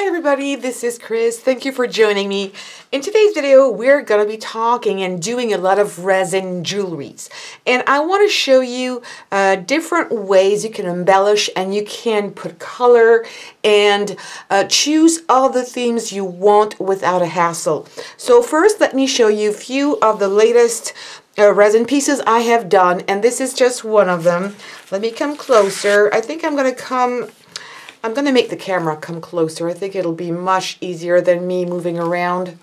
Hi everybody, this is Chris. Thank you for joining me. In today's video, we're going to be talking and doing a lot of resin jewelries. And I want to show you uh, different ways you can embellish and you can put color and uh, choose all the themes you want without a hassle. So first, let me show you a few of the latest uh, resin pieces I have done. And this is just one of them. Let me come closer. I think I'm going to come I'm going to make the camera come closer. I think it'll be much easier than me moving around.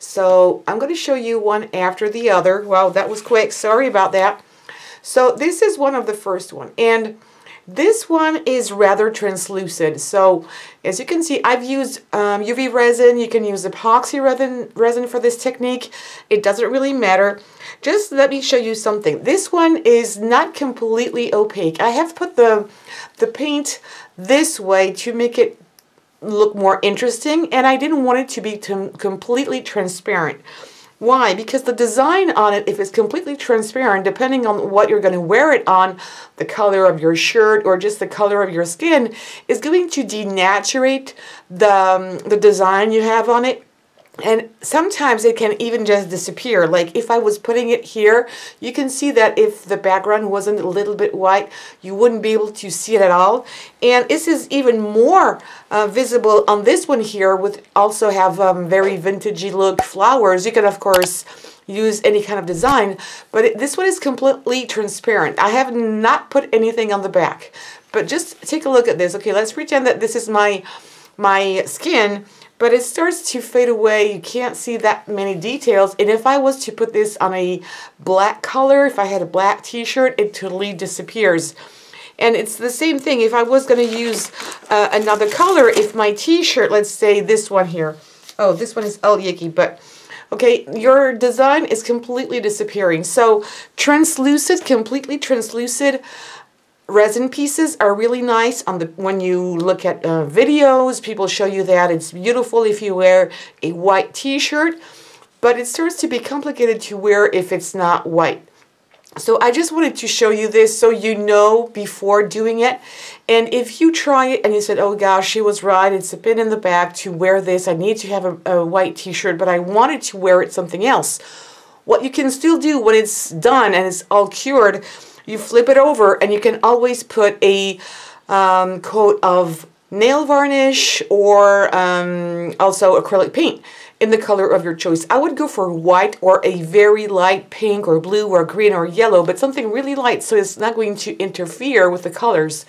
So I'm going to show you one after the other. Wow, that was quick. Sorry about that. So this is one of the first one. And this one is rather translucent. So as you can see, I've used um, UV resin. You can use epoxy resin, resin for this technique. It doesn't really matter. Just let me show you something. This one is not completely opaque. I have put the, the paint this way to make it look more interesting and I didn't want it to be completely transparent. Why? Because the design on it, if it's completely transparent, depending on what you're going to wear it on, the color of your shirt or just the color of your skin, is going to denaturate the, um, the design you have on it and sometimes it can even just disappear. Like if I was putting it here, you can see that if the background wasn't a little bit white, you wouldn't be able to see it at all. And this is even more uh, visible on this one here with also have um, very vintagey look flowers. You can of course use any kind of design, but it, this one is completely transparent. I have not put anything on the back, but just take a look at this. Okay, let's pretend that this is my, my skin but it starts to fade away. You can't see that many details. And if I was to put this on a black color, if I had a black t-shirt, it totally disappears. And it's the same thing. If I was going to use uh, another color, if my t-shirt, let's say this one here. Oh, this one is El Yiki, but okay, your design is completely disappearing. So translucent, completely translucent resin pieces are really nice on the when you look at uh, videos people show you that it's beautiful if you wear a white t-shirt but it starts to be complicated to wear if it's not white so I just wanted to show you this so you know before doing it. And if you try it and you said, oh gosh, she was right, it's a pin in the back to wear this, I need to have a, a white t-shirt, but I wanted to wear it something else. What you can still do when it's done and it's all cured you flip it over and you can always put a um, coat of nail varnish or um, also acrylic paint in the color of your choice. I would go for white or a very light pink or blue or green or yellow, but something really light so it's not going to interfere with the colors.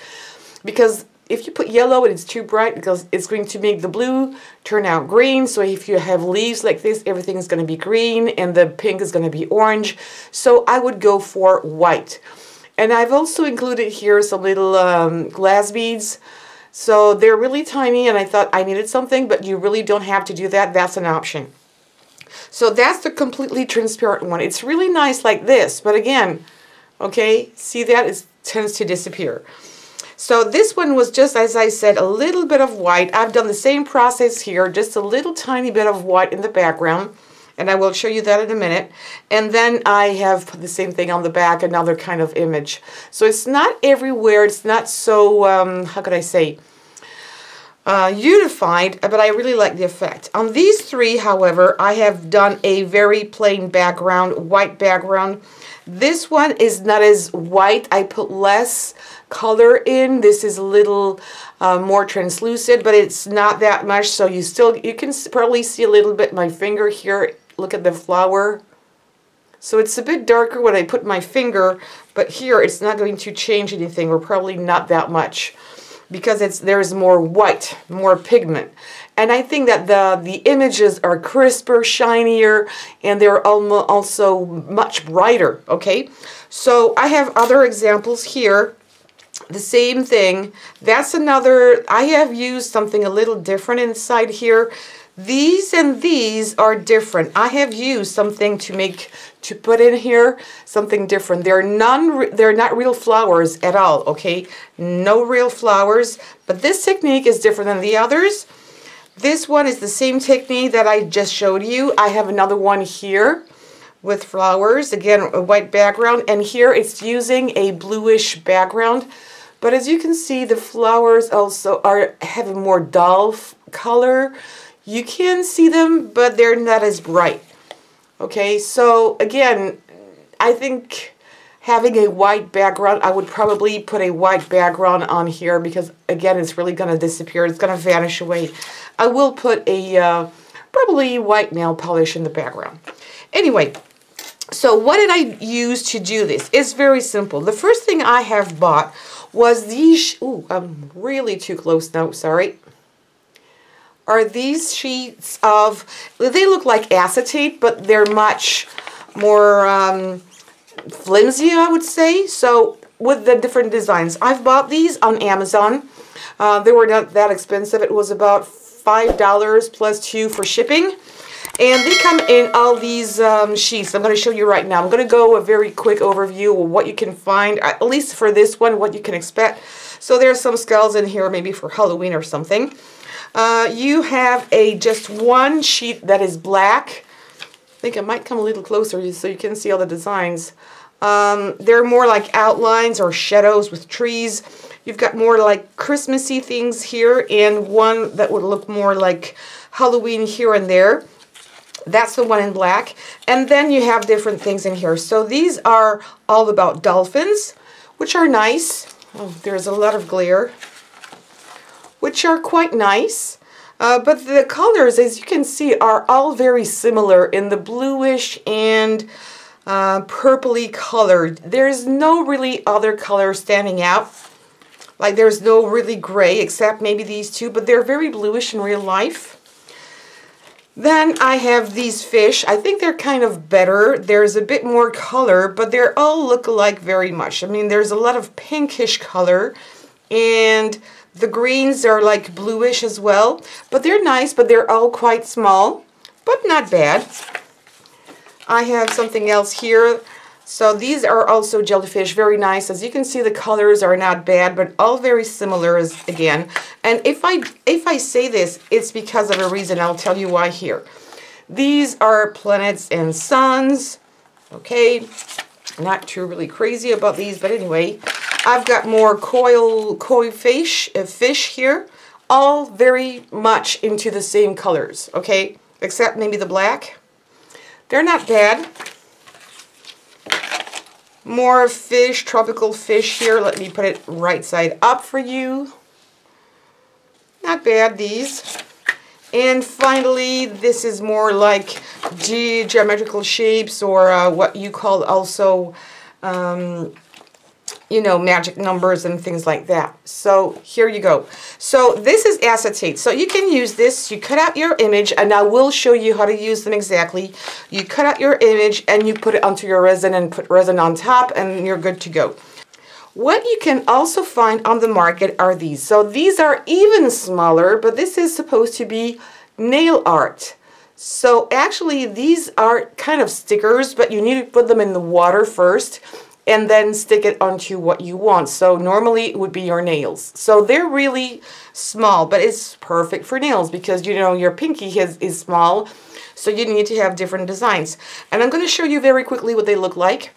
Because if you put yellow and it's too bright, because it's going to make the blue turn out green. So if you have leaves like this, everything is going to be green and the pink is going to be orange. So I would go for white. And I've also included here some little um, glass beads. So they're really tiny and I thought I needed something, but you really don't have to do that. That's an option. So that's the completely transparent one. It's really nice like this, but again, okay, see that? It tends to disappear. So this one was just, as I said, a little bit of white. I've done the same process here, just a little tiny bit of white in the background and I will show you that in a minute. And then I have the same thing on the back, another kind of image. So it's not everywhere, it's not so, um, how could I say, uh, unified, but I really like the effect. On these three, however, I have done a very plain background, white background. This one is not as white. I put less color in. This is a little uh, more translucent, but it's not that much, so you still, you can probably see a little bit my finger here look at the flower. So it's a bit darker when I put my finger, but here it's not going to change anything, or probably not that much, because it's there's more white, more pigment. And I think that the, the images are crisper, shinier, and they're also much brighter, okay? So I have other examples here. The same thing. That's another, I have used something a little different inside here. These and these are different. I have used something to make, to put in here, something different. They're, non, they're not real flowers at all, okay? No real flowers, but this technique is different than the others. This one is the same technique that I just showed you. I have another one here with flowers, again, a white background, and here it's using a bluish background But as you can see, the flowers also are have a more dull color. You can see them, but they're not as bright. Okay, so again, I think having a white background, I would probably put a white background on here because again, it's really going to disappear. It's going to vanish away. I will put a uh, probably white nail polish in the background. Anyway, so what did I use to do this? It's very simple. The first thing I have bought was these, ooh, I'm really too close now, sorry. Are these sheets of, they look like acetate, but they're much more um, flimsy, I would say. So with the different designs, I've bought these on Amazon. Uh, they were not that expensive. It was about $5 plus two for shipping. And they come in all these um, sheets. I'm going to show you right now. I'm going to go a very quick overview of what you can find, at least for this one, what you can expect. So there's some skulls in here, maybe for Halloween or something. Uh, you have a just one sheet that is black. I think it might come a little closer so you can see all the designs. Um, they're more like outlines or shadows with trees. You've got more like Christmassy things here and one that would look more like Halloween here and there. That's the one in black. And then you have different things in here. So these are all about dolphins, which are nice. Oh, there's a lot of glare. Which are quite nice. Uh, but the colors, as you can see, are all very similar in the bluish and uh, purpley colored. There's no really other color standing out. Like there's no really gray except maybe these two, but they're very bluish in real life. Then I have these fish. I think they're kind of better. There's a bit more color, but they all look alike very much. I mean, there's a lot of pinkish color, and the greens are like bluish as well. But they're nice, but they're all quite small, but not bad. I have something else here. So these are also jellyfish, very nice. As you can see, the colors are not bad, but all very similar as again. And if I if I say this, it's because of a reason. I'll tell you why here. These are planets and suns. Okay, not too really crazy about these, but anyway, I've got more coil koi fish uh, fish here, all very much into the same colors. Okay, except maybe the black. They're not bad. More fish, tropical fish here. Let me put it right side up for you. Not bad, these. And finally, this is more like ge geometrical shapes or uh, what you call also um, you know, magic numbers and things like that. So here you go. So this is acetate. So you can use this. You cut out your image, and I will show you how to use them exactly. You cut out your image, and you put it onto your resin and put resin on top, and you're good to go. What you can also find on the market are these. So these are even smaller, but this is supposed to be nail art. So actually these are kind of stickers, but you need to put them in the water first and then stick it onto what you want. So normally it would be your nails. So they're really small, but it's perfect for nails because you know your pinky is, is small, so you need to have different designs. And I'm going to show you very quickly what they look like.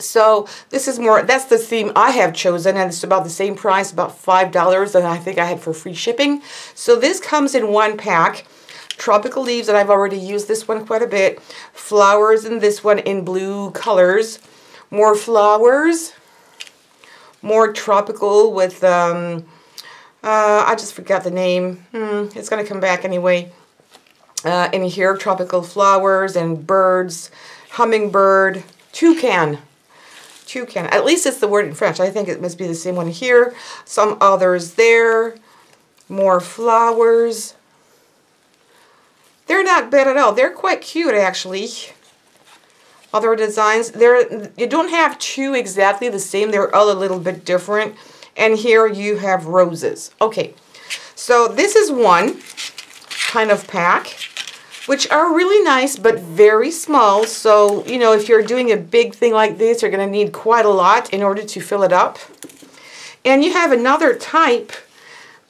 So this is more, that's the theme I have chosen and it's about the same price, about $5 and I think I had for free shipping. So this comes in one pack. Tropical leaves, and I've already used this one quite a bit. Flowers in this one in blue colors more flowers, more tropical with, um, uh, I just forgot the name. Hmm, it's going to come back anyway. Uh, in here, tropical flowers and birds, hummingbird, toucan. Toucan. At least it's the word in French. I think it must be the same one here. Some others there. More flowers. They're not bad at all. They're quite cute, actually other designs. There, you don't have two exactly the same. They're all a little bit different. And here you have roses. Okay, so this is one kind of pack, which are really nice, but very small. So, you know, if you're doing a big thing like this, you're going to need quite a lot in order to fill it up. And you have another type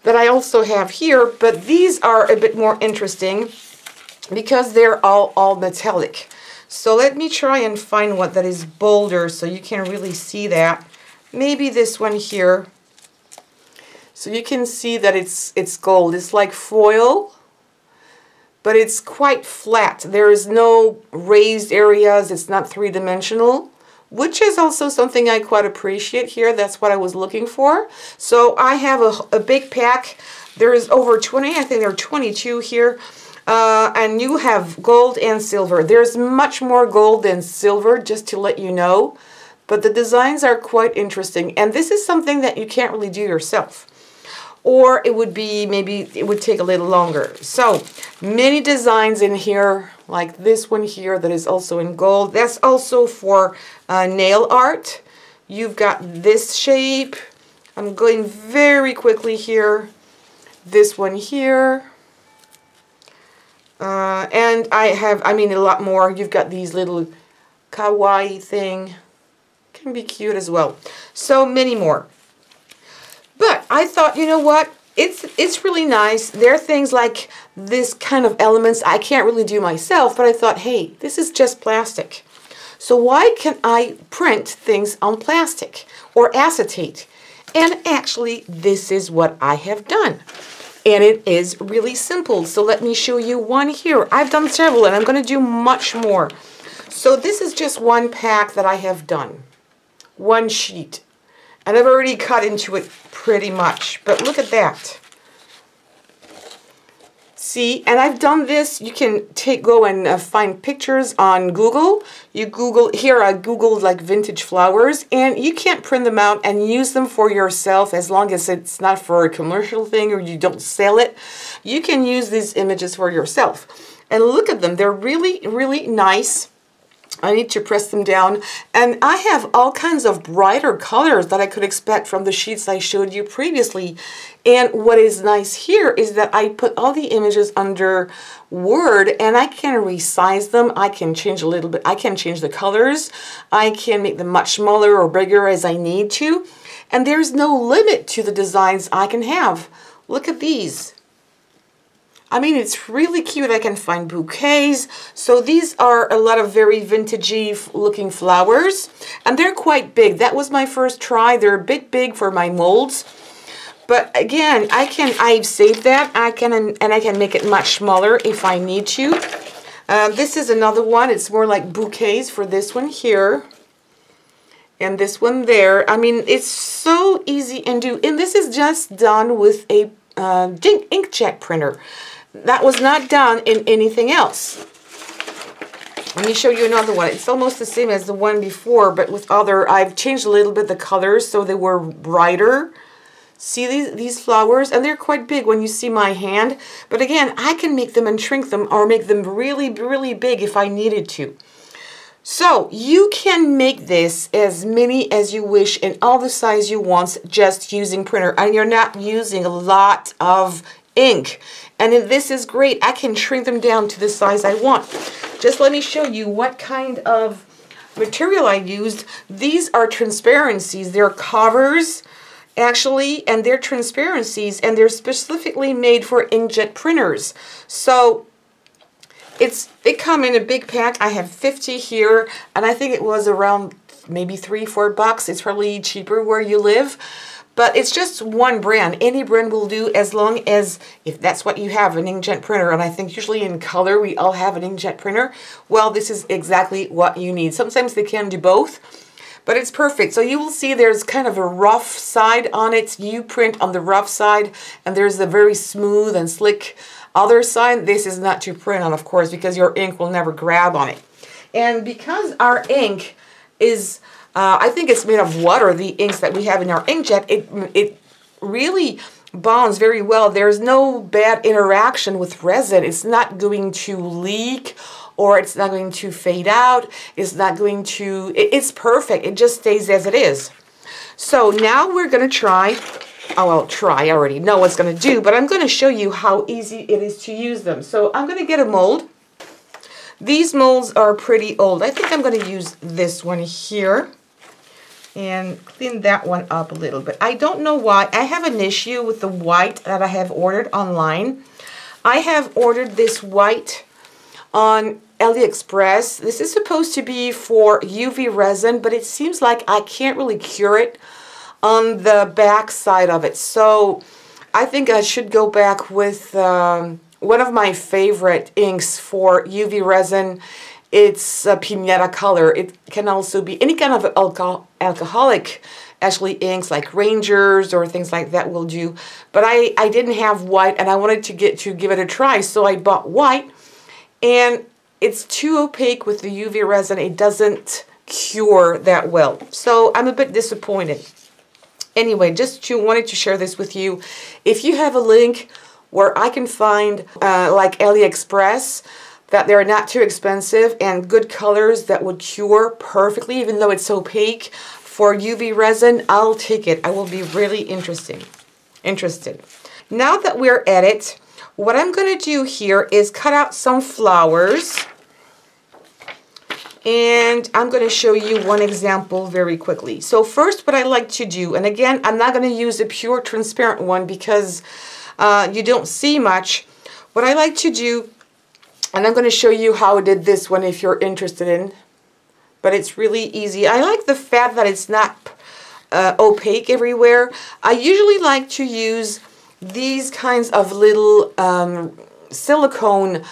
that I also have here, but these are a bit more interesting because they're all, all metallic. So let me try and find one that is bolder so you can really see that. Maybe this one here. So you can see that it's, it's gold. It's like foil, but it's quite flat. There is no raised areas. It's not three-dimensional, which is also something I quite appreciate here. That's what I was looking for. So I have a, a big pack. There is over 20, I think there are 22 here. Uh, and you have gold and silver. There's much more gold than silver, just to let you know. But the designs are quite interesting. And this is something that you can't really do yourself. Or it would be, maybe it would take a little longer. So, many designs in here, like this one here that is also in gold. That's also for uh, nail art. You've got this shape. I'm going very quickly here. This one here uh, and I have, I mean, a lot more. You've got these little kawaii thing. Can be cute as well. So many more. But I thought, you know what? It's, it's really nice. There are things like this kind of elements I can't really do myself, but I thought, hey, this is just plastic. So why can I print things on plastic or acetate? And actually, this is what I have done and it is really simple. So let me show you one here. I've done several and I'm going to do much more. So this is just one pack that I have done. One sheet. And I've already cut into it pretty much. But look at that. See, and I've done this, you can take go and uh, find pictures on Google. You Google, here I Googled like vintage flowers, and you can't print them out and use them for yourself as long as it's not for a commercial thing or you don't sell it. You can use these images for yourself. And look at them, they're really, really nice. I need to press them down. And I have all kinds of brighter colors that I could expect from the sheets I showed you previously. And what is nice here is that I put all the images under Word and I can resize them. I can change a little bit. I can change the colors. I can make them much smaller or bigger as I need to. And there's no limit to the designs I can have. Look at these. I mean, it's really cute. I can find bouquets. So these are a lot of very vintagey looking flowers. And they're quite big. That was my first try. They're a bit big for my molds. But again, I can, I've saved that. I can, and I can make it much smaller if I need to. Uh, this is another one. It's more like bouquets for this one here. And this one there. I mean, it's so easy and do. And this is just done with a uh, inkjet printer. That was not done in anything else. Let me show you another one. It's almost the same as the one before, but with other, I've changed a little bit the colors so they were brighter. See these, these flowers? And they're quite big when you see my hand. But again, I can make them and shrink them or make them really, really big if I needed to. So you can make this as many as you wish in all the size you want just using printer. And you're not using a lot of ink. And this is great. I can shrink them down to the size I want. Just let me show you what kind of material I used. These are transparencies. They're covers, actually, and they're transparencies, and they're specifically made for inkjet printers. So it's they come in a big pack. I have 50 here, and I think it was around maybe three, four bucks. It's probably cheaper where you live. But it's just one brand. Any brand will do as long as, if that's what you have, an inkjet printer. And I think usually in color, we all have an inkjet printer. Well, this is exactly what you need. Sometimes they can do both, but it's perfect. So you will see there's kind of a rough side on it. You print on the rough side, and there's a very smooth and slick other side. This is not to print on, of course, because your ink will never grab on it. And because our ink is uh, I think it's made of water, the inks that we have in our inkjet. It, it really bonds very well. There's no bad interaction with resin. It's not going to leak or it's not going to fade out. It's not going to, it, it's perfect. It just stays as it is. So now we're going to try, oh, well, try, I already know what's going to do, but I'm going to show you how easy it is to use them. So I'm going to get a mold. These molds are pretty old. I think I'm going to use this one here and clean that one up a little bit. I don't know why. I have an issue with the white that I have ordered online. I have ordered this white on AliExpress. This is supposed to be for UV resin, but it seems like I can't really cure it on the back side of it. So I think I should go back with um, one of my favorite inks for UV resin. It's a pinata color. It can also be any kind of alcohol alcoholic actually inks like Rangers or things like that will do. But I, I didn't have white and I wanted to get to give it a try. So I bought white and it's too opaque with the UV resin. It doesn't cure that well. So I'm a bit disappointed. Anyway, just to wanted to share this with you. If you have a link where I can find uh, like AliExpress that they're not too expensive and good colors that would cure perfectly even though it's opaque for UV resin, I'll take it. I will be really interesting, interested. Now that we're at it, what I'm going to do here is cut out some flowers. And I'm going to show you one example very quickly. So first what I like to do, and again, I'm not going to use a pure transparent one because uh, you don't see much. What I like to do, and I'm going to show you how I did this one if you're interested in, but it's really easy. I like the fact that it's not uh, opaque everywhere. I usually like to use these kinds of little um, silicone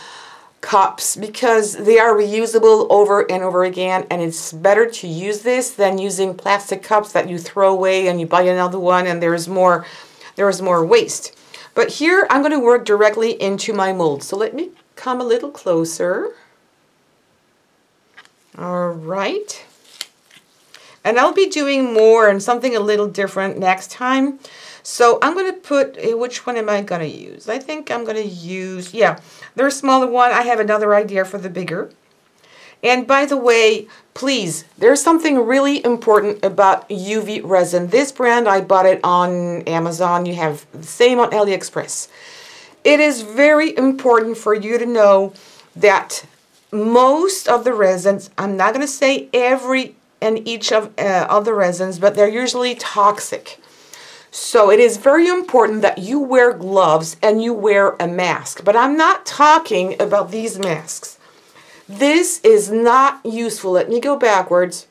cups because they are reusable over and over again and it's better to use this than using plastic cups that you throw away and you buy another one and there's more there's more waste. But here I'm going to work directly into my mold. So let me come a little closer. All right. And I'll be doing more and something a little different next time. So I'm going to put, eh, which one am I going to use? I think I'm going to use, yeah, there's a smaller one. I have another idea for the bigger. And by the way, please, there's something really important about UV resin. This brand, I bought it on Amazon. You have the same on AliExpress. It is very important for you to know that most of the resins, I'm not going to say every and each of, uh, of the resins, but they're usually toxic. So it is very important that you wear gloves and you wear a mask. But I'm not talking about these masks. This is not useful. Let me go backwards.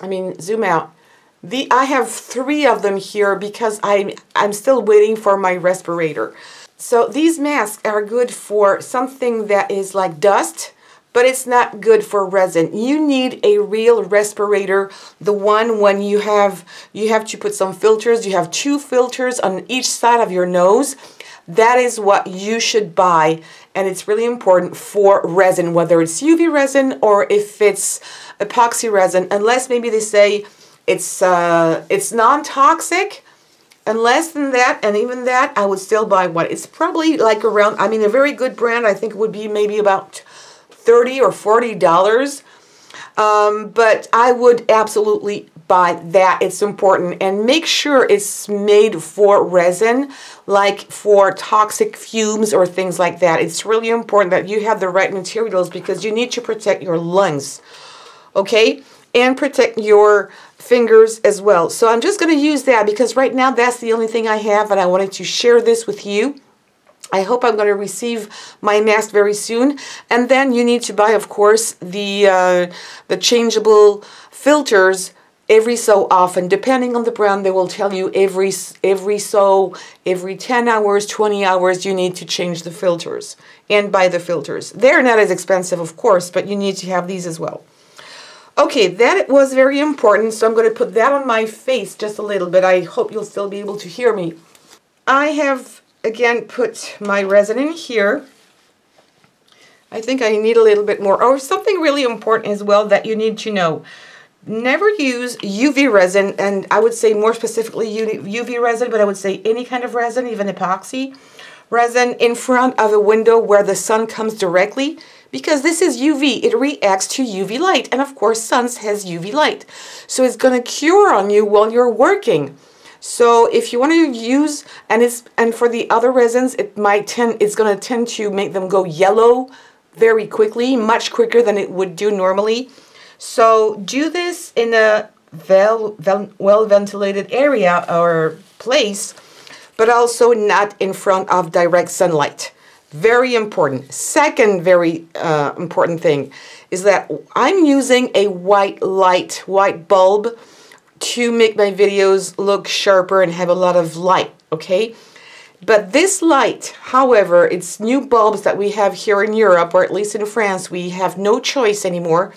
I mean, zoom out. The I have three of them here because I'm, I'm still waiting for my respirator. So these masks are good for something that is like dust, but it's not good for resin. You need a real respirator, the one when you have you have to put some filters. You have two filters on each side of your nose. That is what you should buy and it's really important for resin, whether it's UV resin or if it's epoxy resin, unless maybe they say it's uh, it's non-toxic, and less than that, and even that, I would still buy one. It's probably like around, I mean, a very good brand, I think it would be maybe about 30 or 40 dollars. Um, but I would absolutely buy that it's important. And make sure it's made for resin like for toxic fumes or things like that. It's really important that you have the right materials because you need to protect your lungs okay? And protect your fingers as well so I'm just going to use that because right now that's the only thing I have and I wanted to share this with you I hope I'm going to receive my mask very soon. And then you need to buy, of course, the, uh, the changeable filters every so often. Depending on the brand, they will tell you every, every so, every 10 hours, 20 hours, you need to change the filters and buy the filters. They're not as expensive, of course, but you need to have these as well. Okay, that was very important, so I'm going to put that on my face just a little bit. I hope you'll still be able to hear me. I have again put my resin in here. I think I need a little bit more. Or something really important as well that you need to know. Never use UV resin, and I would say more specifically UV resin, but I would say any kind of resin, even epoxy resin, in front of a window where the sun comes directly because this is UV. It reacts to UV light, and of course, suns has UV light. So it's going to cure on you while you're working. So if you want to use, and it's and for the other resins, it might tend, it's going to tend to make them go yellow very quickly, much quicker than it would do normally. So do this in a well, well ventilated area or place, but also not in front of direct sunlight. Very important. Second very uh, important thing is that I'm using a white light, white bulb to make my videos look sharper and have a lot of light, okay? But this light, however, it's new bulbs that we have here in Europe, or at least in France, we have no choice anymore.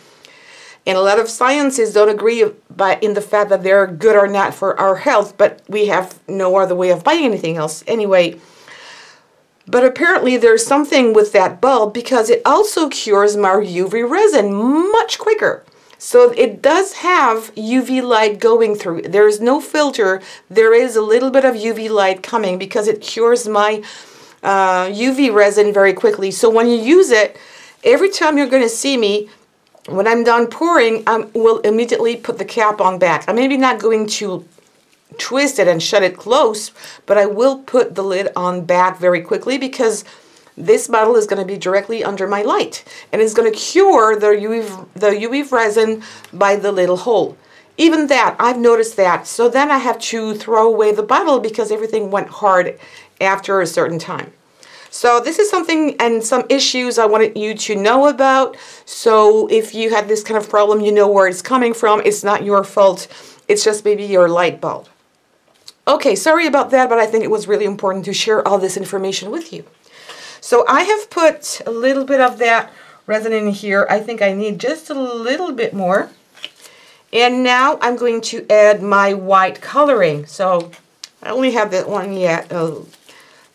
And a lot of sciences don't agree by, in the fact that they're good or not for our health, but we have no other way of buying anything else. Anyway, but apparently there's something with that bulb because it also cures my UV resin much quicker. So it does have UV light going through. There is no filter. There is a little bit of UV light coming because it cures my uh, UV resin very quickly. So when you use it, every time you're going to see me, when I'm done pouring, I will immediately put the cap on back. I'm maybe not going to twist it and shut it close, but I will put the lid on back very quickly because this bottle is going to be directly under my light and it's going to cure the UV, the UV resin by the little hole. Even that, I've noticed that. So then I have to throw away the bottle because everything went hard after a certain time. So this is something and some issues I wanted you to know about. So if you had this kind of problem, you know where it's coming from. It's not your fault. It's just maybe your light bulb. Okay, sorry about that, but I think it was really important to share all this information with you. So I have put a little bit of that resin in here. I think I need just a little bit more. And now I'm going to add my white coloring. So I only have that one yet, oh,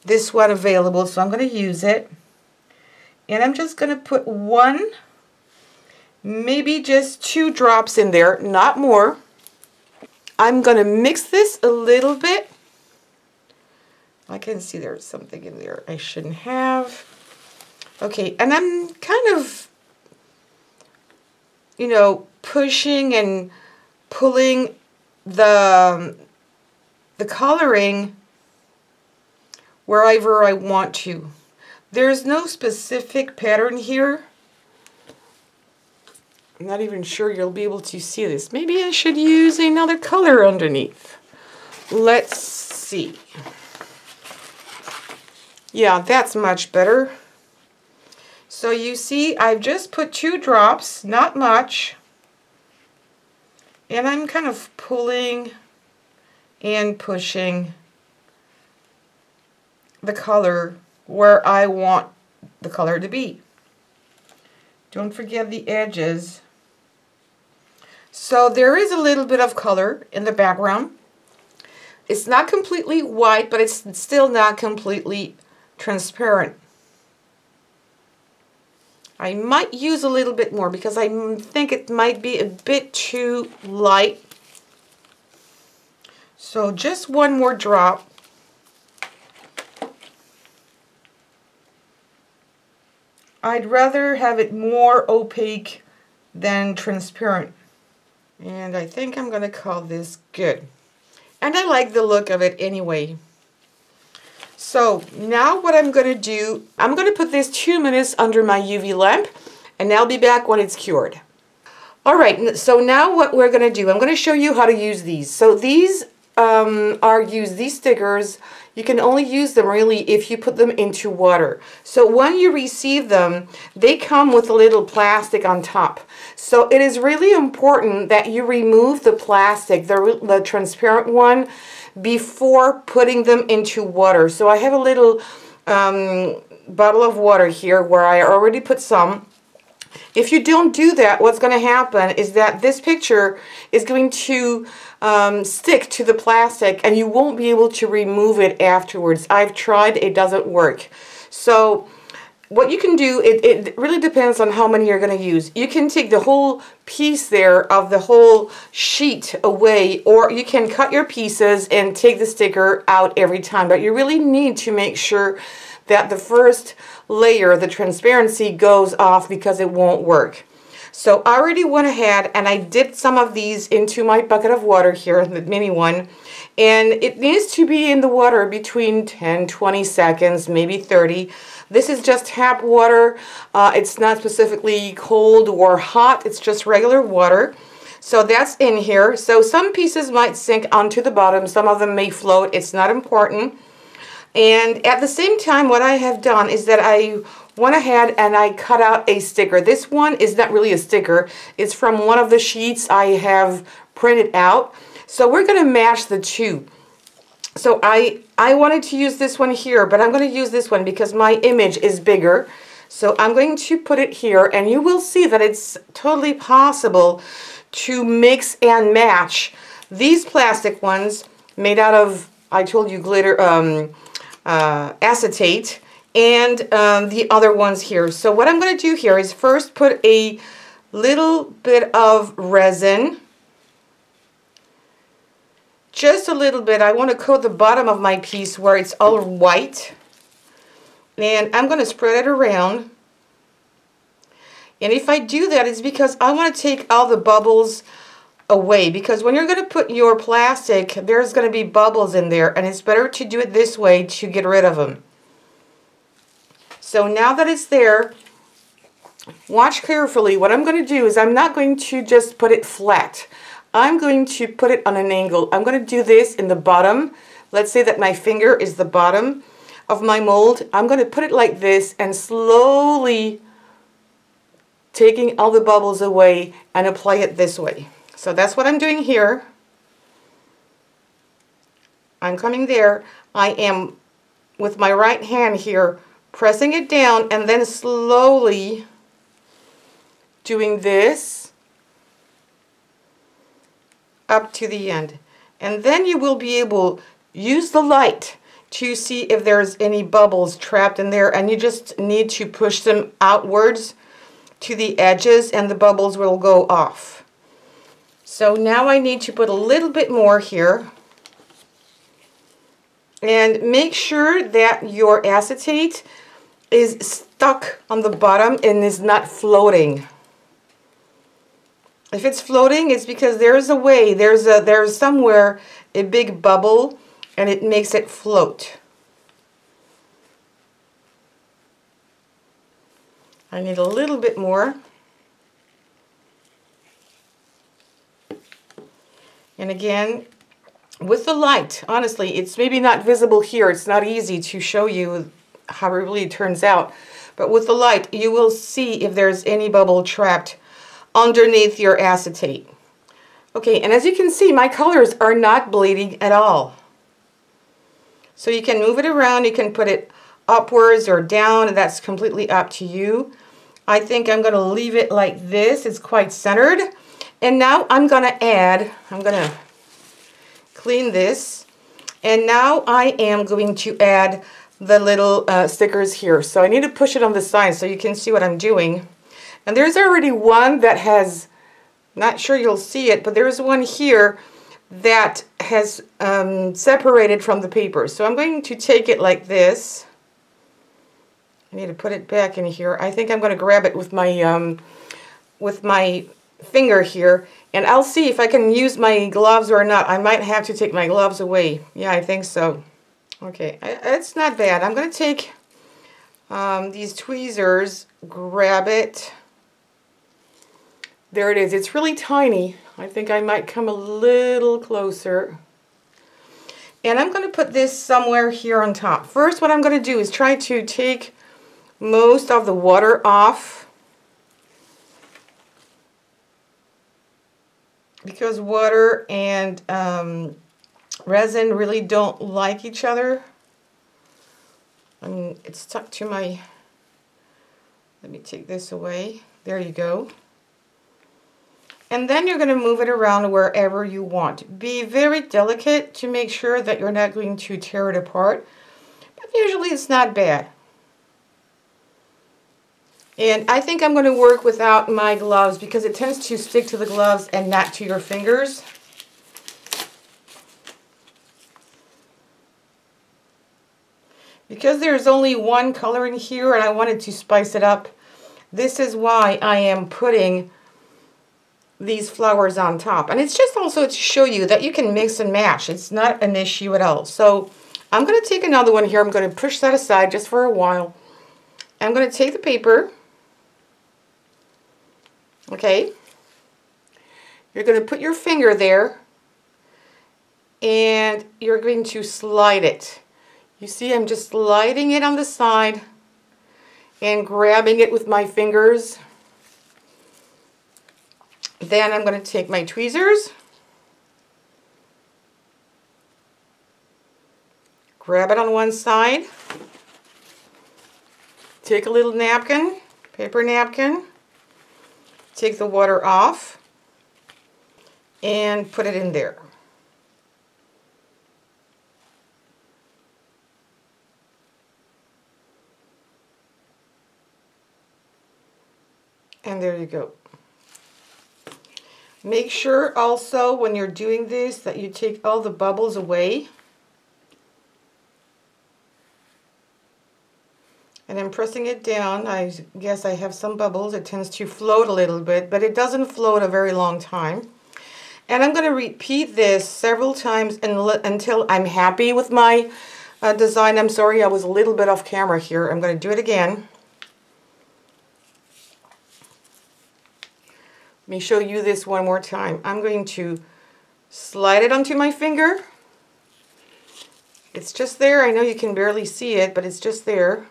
this one available, so I'm going to use it. And I'm just going to put one, maybe just two drops in there, not more. I'm going to mix this a little bit. I can see there's something in there I shouldn't have. Okay, and I'm kind of, you know, pushing and pulling the, um, the coloring wherever I want to. There's no specific pattern here. I'm not even sure you'll be able to see this. Maybe I should use another color underneath. Let's see. Yeah, that's much better. So you see, I've just put two drops, not much. And I'm kind of pulling and pushing the color where I want the color to be. Don't forget the edges. So there is a little bit of color in the background. It's not completely white, but it's still not completely transparent. I might use a little bit more because I think it might be a bit too light. So just one more drop. I'd rather have it more opaque than transparent. And I think I'm going to call this good. And I like the look of it anyway. So now what I'm going to do, I'm going to put this two minutes under my UV lamp and I'll be back when it's cured. Alright, so now what we're going to do, I'm going to show you how to use these. So these um, are used, these stickers, you can only use them really if you put them into water. So when you receive them, they come with a little plastic on top. So it is really important that you remove the plastic, the, the transparent one, before putting them into water. So I have a little um, bottle of water here where I already put some. If you don't do that, what's going to happen is that this picture is going to um, stick to the plastic and you won't be able to remove it afterwards. I've tried, it doesn't work. So what you can do, it, it really depends on how many you're going to use. You can take the whole piece there of the whole sheet away or you can cut your pieces and take the sticker out every time. But you really need to make sure that the first layer, the transparency, goes off because it won't work. So I already went ahead and I dipped some of these into my bucket of water here, the mini one. And it needs to be in the water between 10, 20 seconds, maybe 30 this is just tap water. Uh, it's not specifically cold or hot. It's just regular water. So that's in here. So some pieces might sink onto the bottom. Some of them may float. It's not important. And at the same time, what I have done is that I went ahead and I cut out a sticker. This one is not really a sticker. It's from one of the sheets I have printed out. So we're going to match the two. So I, I wanted to use this one here, but I'm going to use this one because my image is bigger. So I'm going to put it here and you will see that it's totally possible to mix and match these plastic ones made out of, I told you, glitter, um, uh, acetate and um, the other ones here. So what I'm going to do here is first put a little bit of resin just a little bit. I want to coat the bottom of my piece where it's all white. And I'm going to spread it around. And if I do that, it's because I want to take all the bubbles away. Because when you're going to put your plastic, there's going to be bubbles in there. And it's better to do it this way to get rid of them. So now that it's there, watch carefully. What I'm going to do is I'm not going to just put it flat. I'm going to put it on an angle. I'm going to do this in the bottom. Let's say that my finger is the bottom of my mold. I'm going to put it like this and slowly taking all the bubbles away and apply it this way. So that's what I'm doing here. I'm coming there. I am, with my right hand here, pressing it down and then slowly doing this up to the end. And then you will be able use the light to see if there's any bubbles trapped in there and you just need to push them outwards to the edges and the bubbles will go off. So now I need to put a little bit more here and make sure that your acetate is stuck on the bottom and is not floating. If it's floating, it's because there's a way, there's a there's somewhere a big bubble and it makes it float. I need a little bit more. And again, with the light, honestly, it's maybe not visible here. It's not easy to show you how it really turns out. But with the light, you will see if there's any bubble trapped underneath your acetate. Okay, and as you can see, my colors are not bleeding at all. So you can move it around, you can put it upwards or down, that's completely up to you. I think I'm going to leave it like this. It's quite centered. And now I'm going to add, I'm going to clean this. And now I am going to add the little uh, stickers here. So I need to push it on the side so you can see what I'm doing. And there's already one that has, not sure you'll see it, but there's one here that has um, separated from the paper. So I'm going to take it like this. I need to put it back in here. I think I'm going to grab it with my um, with my finger here and I'll see if I can use my gloves or not. I might have to take my gloves away. Yeah, I think so. Okay, it's not bad. I'm going to take um, these tweezers, grab it, there it is. It's really tiny. I think I might come a little closer. And I'm going to put this somewhere here on top. First, what I'm going to do is try to take most of the water off. Because water and um, resin really don't like each other. I mean, it's stuck to my... Let me take this away. There you go. And then you're going to move it around wherever you want. Be very delicate to make sure that you're not going to tear it apart. But usually it's not bad. And I think I'm going to work without my gloves because it tends to stick to the gloves and not to your fingers. Because there's only one color in here and I wanted to spice it up, this is why I am putting these flowers on top. And it's just also to show you that you can mix and match. It's not an issue at all. So I'm going to take another one here. I'm going to push that aside just for a while. I'm going to take the paper. Okay? You're going to put your finger there and you're going to slide it. You see I'm just sliding it on the side and grabbing it with my fingers. Then I'm going to take my tweezers, grab it on one side, take a little napkin, paper napkin, take the water off, and put it in there. And there you go. Make sure also when you're doing this that you take all the bubbles away. And I'm pressing it down. I guess I have some bubbles. It tends to float a little bit, but it doesn't float a very long time. And I'm going to repeat this several times until I'm happy with my uh, design. I'm sorry I was a little bit off camera here. I'm going to do it again. Let me show you this one more time. I'm going to slide it onto my finger. It's just there. I know you can barely see it, but it's just there.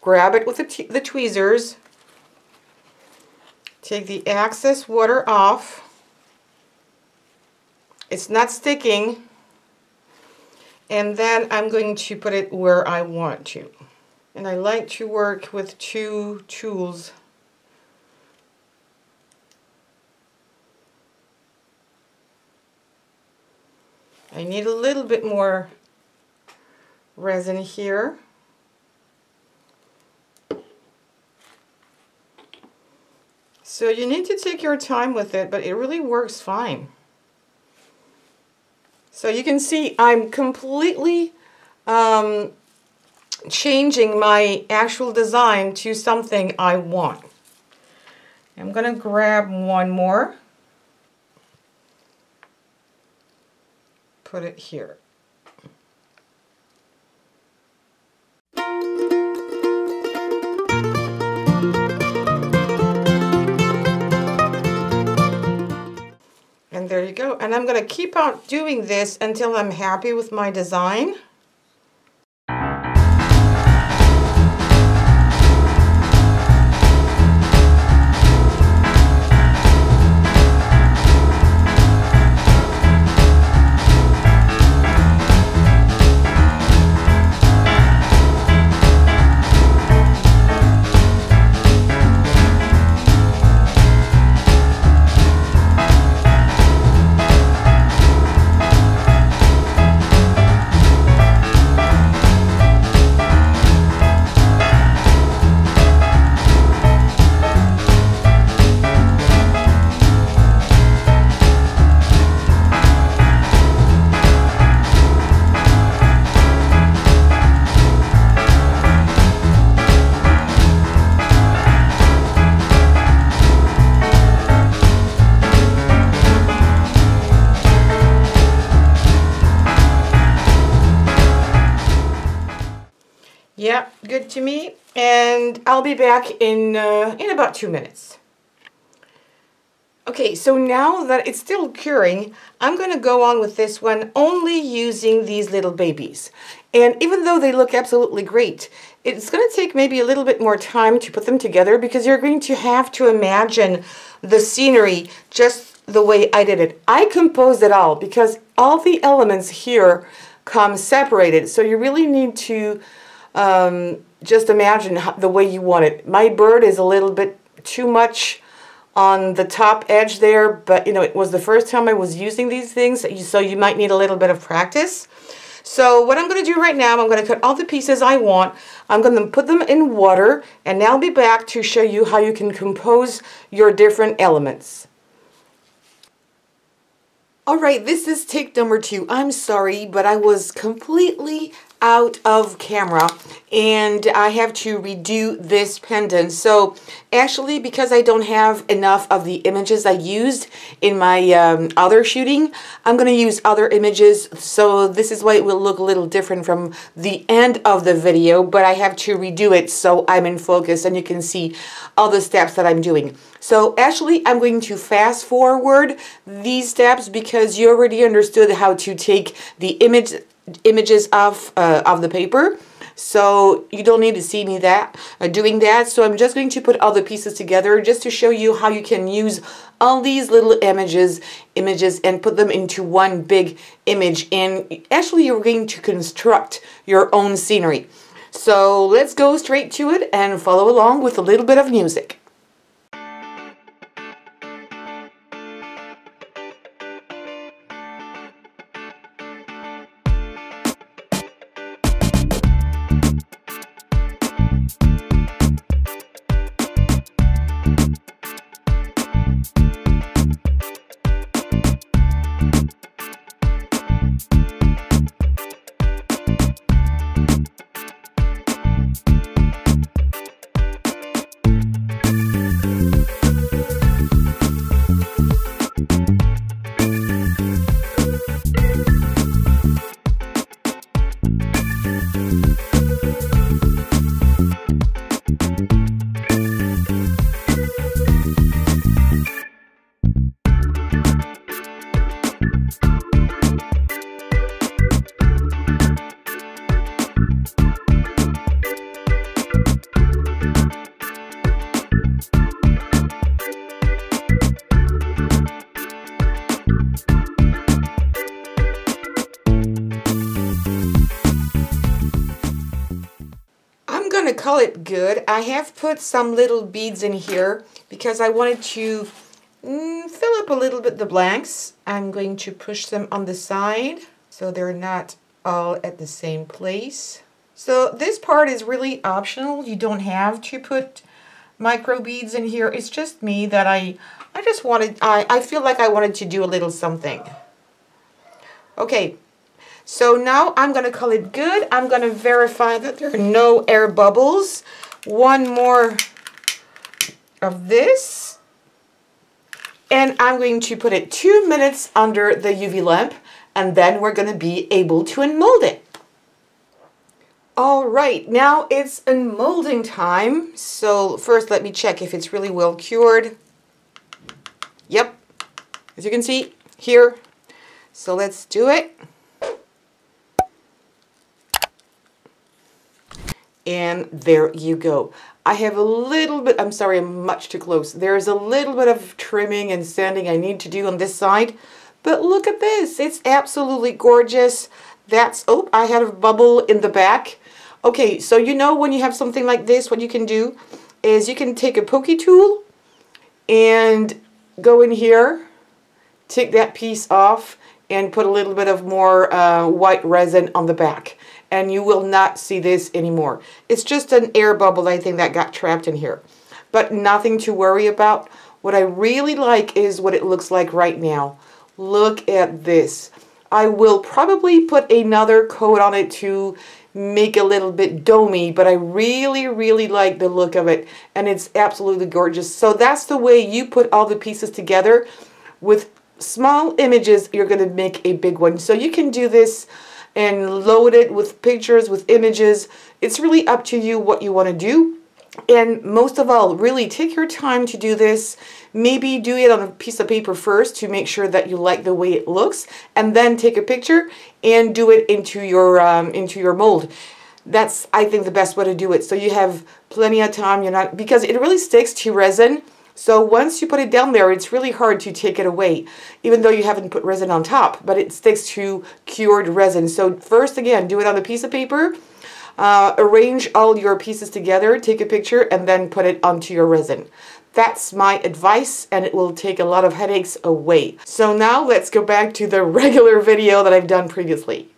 Grab it with the, the tweezers. Take the excess water off. It's not sticking. And then I'm going to put it where I want to. And I like to work with two tools I need a little bit more resin here. So you need to take your time with it, but it really works fine. So you can see I'm completely um, changing my actual design to something I want. I'm going to grab one more. put it here. There you go. And I'm going to keep on doing this until I'm happy with my design. I'll be back in, uh, in about two minutes. Okay, so now that it's still curing, I'm going to go on with this one only using these little babies. And even though they look absolutely great, it's going to take maybe a little bit more time to put them together because you're going to have to imagine the scenery just the way I did it. I composed it all because all the elements here come separated. So you really need to um, just imagine the way you want it. My bird is a little bit too much on the top edge there, but you know, it was the first time I was using these things, so you might need a little bit of practice. So what I'm going to do right now, I'm going to cut all the pieces I want. I'm going to put them in water, and now I'll be back to show you how you can compose your different elements. Alright, this is take number two. I'm sorry, but I was completely out of camera and I have to redo this pendant. So actually because I don't have enough of the images I used in my um, other shooting, I'm going to use other images. So this is why it will look a little different from the end of the video, but I have to redo it so I'm in focus and you can see all the steps that I'm doing. So actually I'm going to fast forward these steps because you already understood how to take the image images of, uh, of the paper. So you don't need to see me that uh, doing that. So I'm just going to put all the pieces together just to show you how you can use all these little images images and put them into one big image and actually you're going to construct your own scenery. So let's go straight to it and follow along with a little bit of music. Good. I have put some little beads in here because I wanted to mm, fill up a little bit the blanks. I'm going to push them on the side so they're not all at the same place. So this part is really optional. You don't have to put micro beads in here. It's just me that I, I just wanted, I, I feel like I wanted to do a little something. Okay, so now I'm to call it good. I'm to verify that there are no air bubbles. One more of this. And I'm going to put it two minutes under the UV lamp and then we're going to be able to unmold it. All right, now it's unmolding time. So first let me check if it's really well cured. Yep, as you can see here. So let's do it. And there you go. I have a little bit, I'm sorry, I'm much too close. There's a little bit of trimming and sanding I need to do on this side, but look at this. It's absolutely gorgeous. That's, oh, I had a bubble in the back. Okay, so you know when you have something like this, what you can do is you can take a pokey tool and go in here, take that piece off, and put a little bit of more uh, white resin on the back and you will not see this anymore. It's just an air bubble, I think, that got trapped in here. But nothing to worry about. What I really like is what it looks like right now. Look at this. I will probably put another coat on it to make a little bit domey, but I really, really like the look of it, and it's absolutely gorgeous. So that's the way you put all the pieces together. With small images, you're going to make a big one. So you can do this and load it with pictures, with images. It's really up to you what you want to do. And most of all, really take your time to do this. Maybe do it on a piece of paper first to make sure that you like the way it looks, and then take a picture and do it into your um, into your mold. That's I think the best way to do it. So you have plenty of time. You're not because it really sticks to resin. So once you put it down there, it's really hard to take it away, even though you haven't put resin on top, but it sticks to cured resin. So first, again, do it on a piece of paper, uh, arrange all your pieces together, take a picture, and then put it onto your resin. That's my advice, and it will take a lot of headaches away. So now let's go back to the regular video that I've done previously.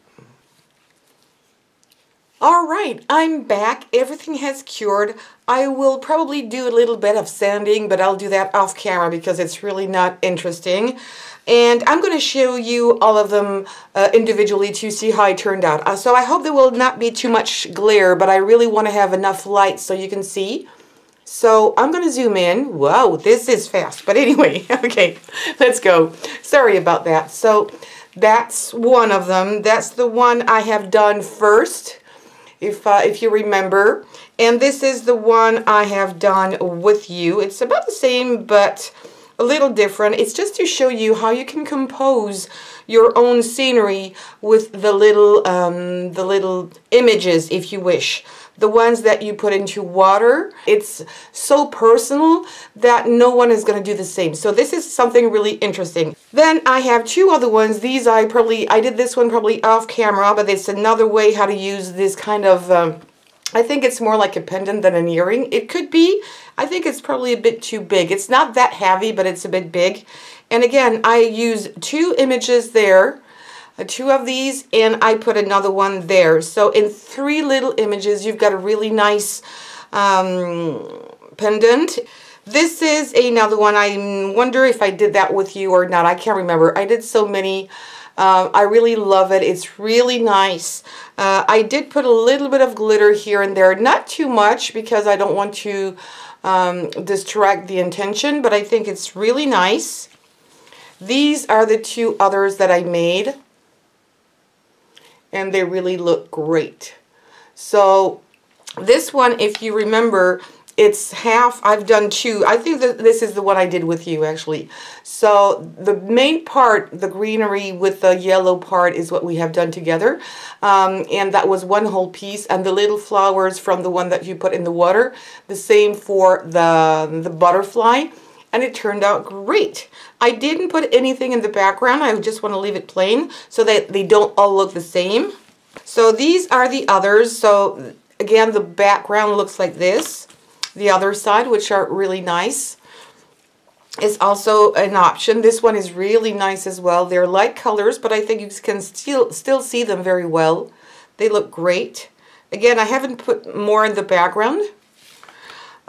All right, I'm back. Everything has cured. I will probably do a little bit of sanding, but I'll do that off camera because it's really not interesting. And I'm going to show you all of them uh, individually to see how it turned out. Uh, so I hope there will not be too much glare, but I really want to have enough light so you can see. So I'm going to zoom in. Wow, this is fast. But anyway, okay, let's go. Sorry about that. So that's one of them. That's the one I have done first if, uh, if you remember. And this is the one I have done with you. It's about the same, but a little different. It's just to show you how you can compose your own scenery with the little, um, the little images if you wish the ones that you put into water. It's so personal that no one is going to do the same. So this is something really interesting. Then I have two other ones. These I probably, I did this one probably off camera, but it's another way how to use this kind of, um, I think it's more like a pendant than an earring. It could be. I think it's probably a bit too big. It's not that heavy, but it's a bit big. And again, I use two images there two of these and I put another one there. So in three little images, you've got a really nice um, pendant. This is another one. I wonder if I did that with you or not. I can't remember. I did so many. Uh, I really love it. It's really nice. Uh, I did put a little bit of glitter here and there. Not too much because I don't want to um, distract the intention, but I think it's really nice. These are the two others that I made and they really look great. So this one, if you remember, it's half, I've done two. I think that this is the one I did with you actually. So the main part, the greenery with the yellow part is what we have done together. Um, and that was one whole piece. And the little flowers from the one that you put in the water, the same for the, the butterfly and it turned out great. I didn't put anything in the background. I just want to leave it plain so that they don't all look the same. So these are the others. So again, the background looks like this. The other side, which are really nice, is also an option. This one is really nice as well. They're light colors, but I think you can still, still see them very well. They look great. Again, I haven't put more in the background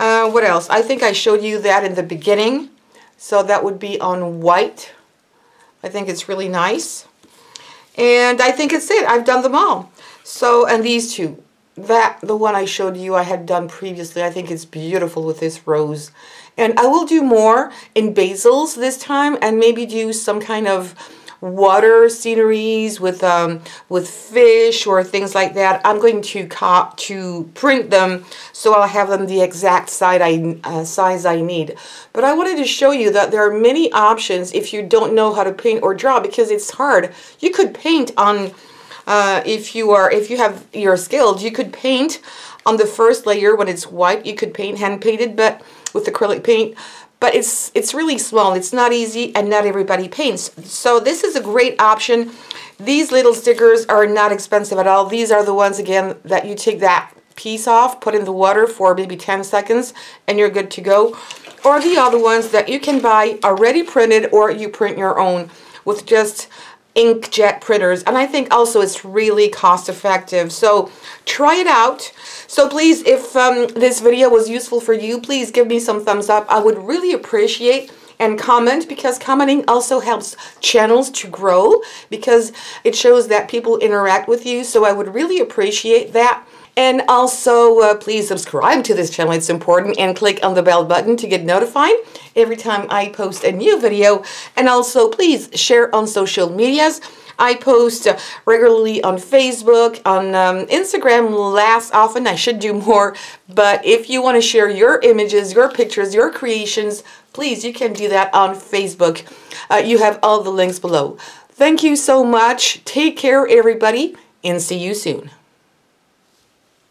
uh, what else? I think I showed you that in the beginning. So that would be on white. I think it's really nice. And I think it's it. I've done them all. So, and these two. That, the one I showed you, I had done previously. I think it's beautiful with this rose. And I will do more in basils this time and maybe do some kind of water sceneries with um, with fish or things like that. I'm going to cop to print them so I'll have them the exact size I, uh, size I need. But I wanted to show you that there are many options if you don't know how to paint or draw because it's hard. You could paint on uh, if you are if you have your skilled you could paint on the first layer when it's white you could paint hand painted but with acrylic paint but it's it's really small. It's not easy and not everybody paints. So this is a great option. These little stickers are not expensive at all. These are the ones, again, that you take that piece off, put in the water for maybe 10 seconds, and you're good to go. Or the other ones that you can buy already printed or you print your own with just inkjet printers and I think also it's really cost effective so try it out. So please if um, this video was useful for you please give me some thumbs up. I would really appreciate and comment because commenting also helps channels to grow because it shows that people interact with you. So I would really appreciate that and also, uh, please subscribe to this channel. It's important. And click on the bell button to get notified every time I post a new video. And also, please share on social medias. I post uh, regularly on Facebook, on um, Instagram less often. I should do more. But if you want to share your images, your pictures, your creations, please, you can do that on Facebook. Uh, you have all the links below. Thank you so much. Take care, everybody, and see you soon.